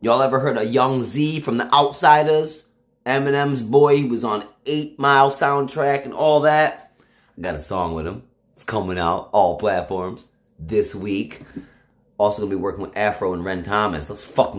Y'all ever heard of Young Zee from The Outsidaz? Eminem's boy, he was on 8 Mile soundtrack and all that. I got a song with him. It's coming out, all platforms, this week. Also gonna be working with Afro and Ren Thomas. Let's fucking